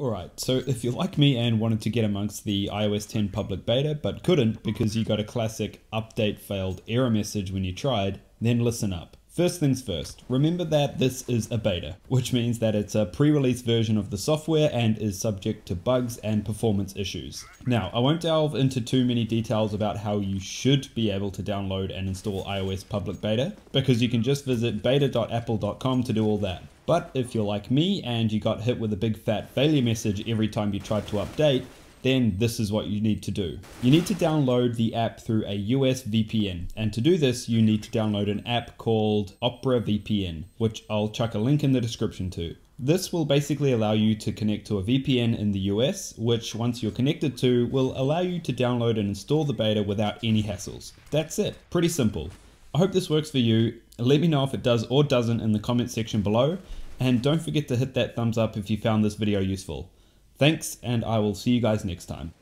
Alright, so if you're like me and wanted to get amongst the iOS 10 public beta but couldn't because you got a classic update failed error message when you tried, then listen up. First things first, remember that this is a beta, which means that it's a pre-release version of the software and is subject to bugs and performance issues. Now, I won't delve into too many details about how you should be able to download and install iOS public beta, because you can just visit beta.apple.com to do all that. But if you're like me and you got hit with a big fat failure message every time you tried to update, then this is what you need to do. You need to download the app through a US VPN. And to do this, you need to download an app called Opera VPN, which I'll chuck a link in the description to. This will basically allow you to connect to a VPN in the US, which once you're connected to, will allow you to download and install the beta without any hassles. That's it, pretty simple. I hope this works for you. Let me know if it does or doesn't in the comment section below, and don't forget to hit that thumbs up if you found this video useful. Thanks, and I will see you guys next time.